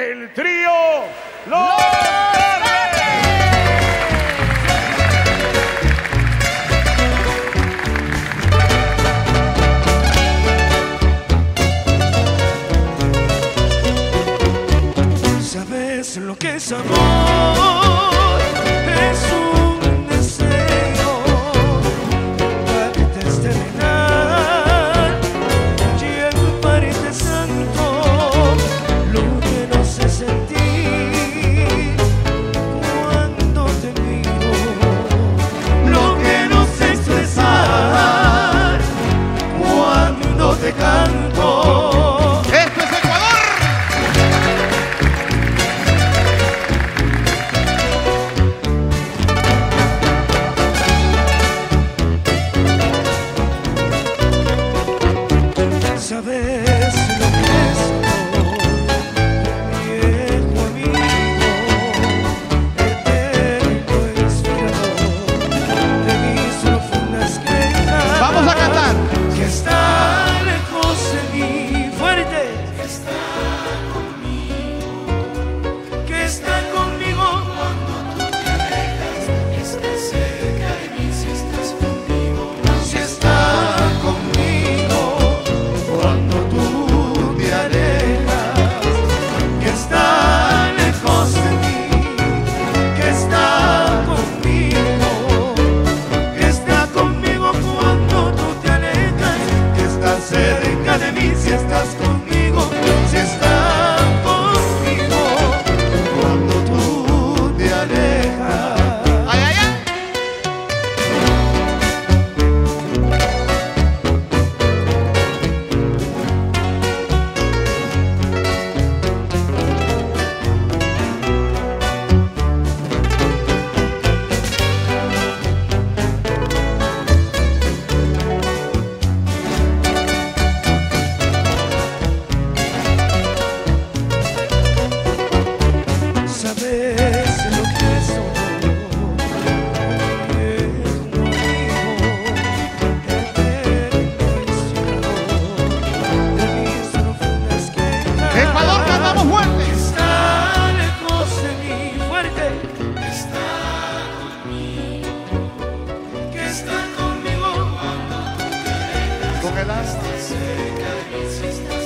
el trío Los. Sabes lo que es amor vez. con el astro.